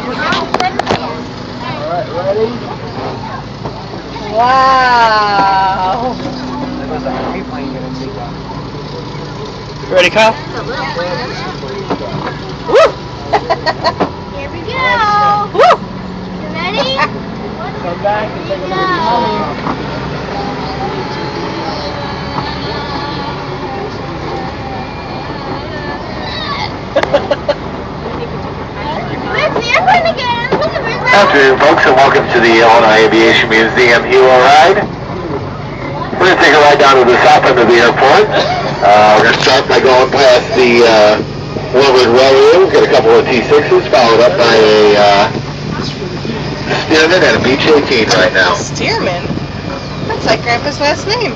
Alright, ready? Wow. There goes the airplane gonna take off. Ready, Kyle? Woo! Here we go. Woo! You ready? Come back and take a look at mommy. Where's the airplane again? Look at where's the Afternoon, folks, and welcome to the Illinois Aviation Museum Helo Ride. We're going to take a ride down to the south end of the airport. Uh, we're going to start by going past the uh, Woodward Railroad. Got a couple of T6s, followed up by a uh, Stearman and a Beech 18 right now. Steerman? That's like Grandpa's last name.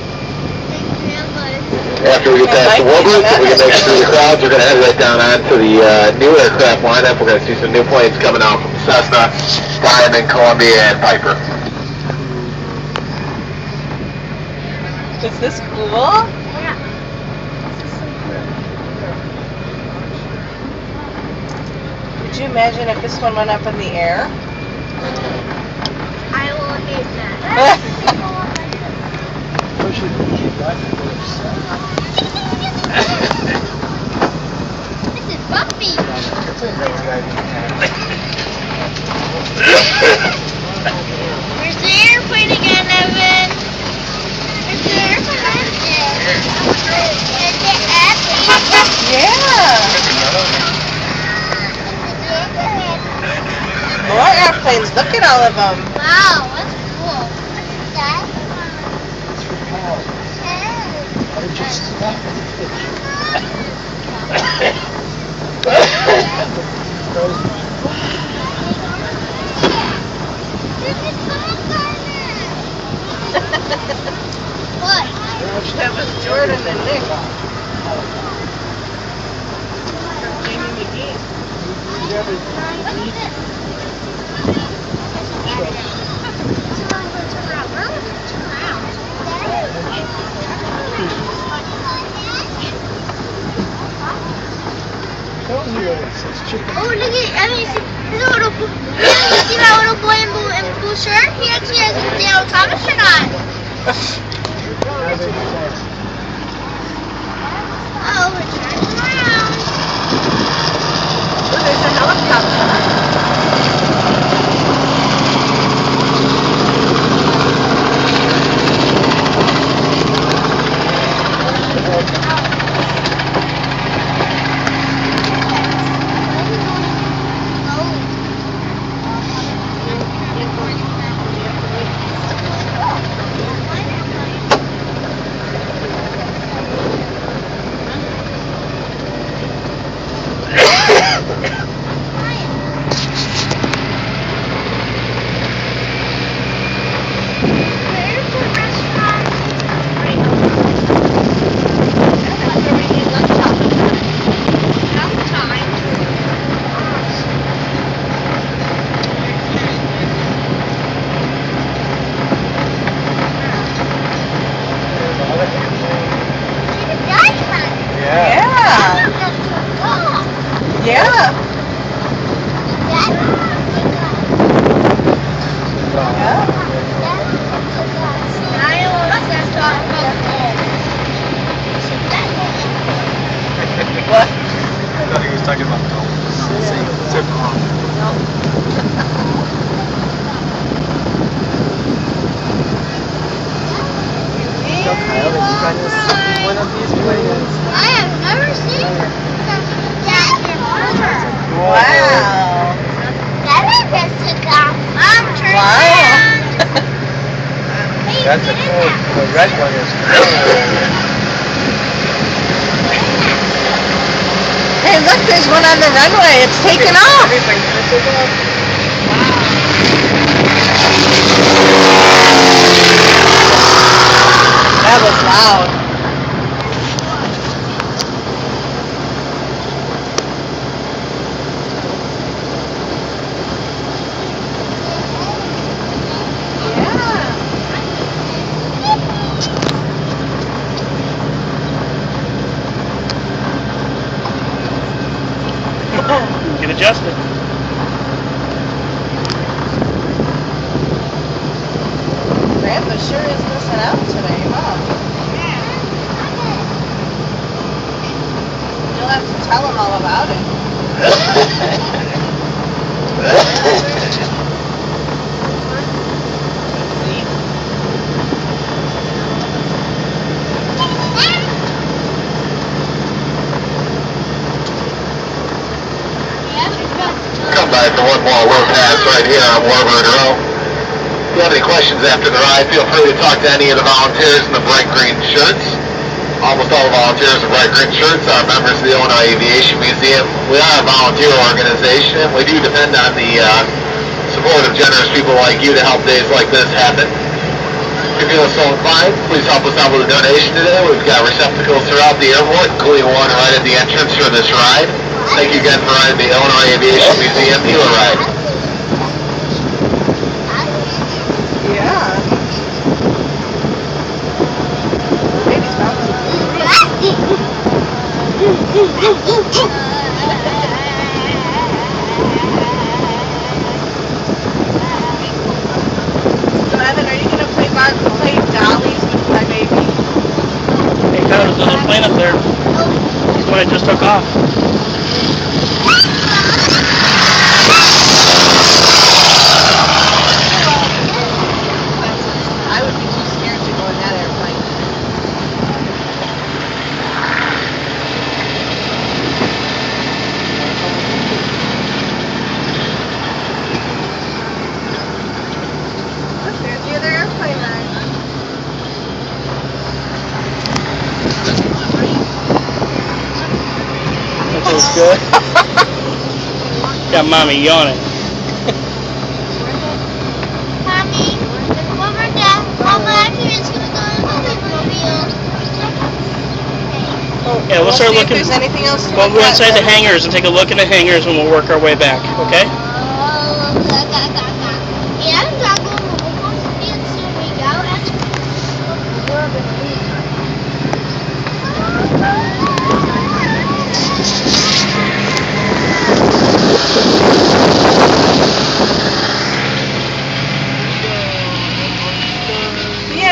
After we get past the Woodward, we can make it through the crowds. We're going to head right down onto the uh, new aircraft lineup. We're going to see some new planes coming out from Cessna, Diamond, Columbia, and Piper. Is this cool? Yeah. Could you imagine if this one went up in the air? I will hate that. Push it and keep that first. This is Buffy. It's a great idea. Where's the airplane again, Evan? Where's the airplane? Is it up? Yeah. More airplanes. Look at all of them. Wow, なるほど。Tells you it says chicken. Oh, look at, I mean, see, there's a little, bo- you see that little boy in blue, in blue shirt? He actually has his Dale Thomas shirt on. Have it says. Oh, we're turning around. Oh, there's a helicopter. Yeah. Yeah. Yeah. Yeah. What? I thought he was talking about dolphins. Wrong. So Kyle, did you of see one of these planes? I have never seen that before. Wow. That is a cigar. I'm turning Wow. around. Hey, you That's a get in cool, there. the red one is. Hey, look, there's one on the runway. It's taking off. Everything's gonna take off. That was loud. Get adjusted. but sure is missing out today, huh? You'll have to tell him all about it. Come one pass right here. If you have any questions after the ride, feel free to talk to any of the volunteers in the bright green shirts. Almost all the volunteers in bright green shirts are members of the Illinois Aviation Museum. We are a volunteer organization. We do depend on the uh, support of generous people like you to help days like this happen. If you feel so inclined, please help us out with a donation today. We've got receptacles throughout the airport, including one right at the entrance for this ride. Thank you again for riding the Illinois Aviation Museum Helo Ride. Yeah. Baby's bouncing. So Evan, are you gonna play bar- play dollies with my baby? Hey, Tyler, there's another plane up there. That's what I just took off. I would be too scared to go in that airplane. Look, there's the other airplane ride. That feels good. Got mommy yawning. Mommy, over there. Mama, actually, it's gonna go in the Oldsmobile. Yeah, we'll start see looking- If there's anything else to Well, look go at inside the hangars and take a look in the hangars and we'll work our way back, okay? Oh, ga, ga, ga, ga. Yeah, ga, ga, ga, ga. It's here we go. Yay!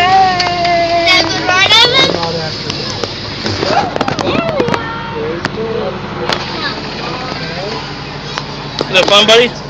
Is that a good ride, Evan? That fun, buddy?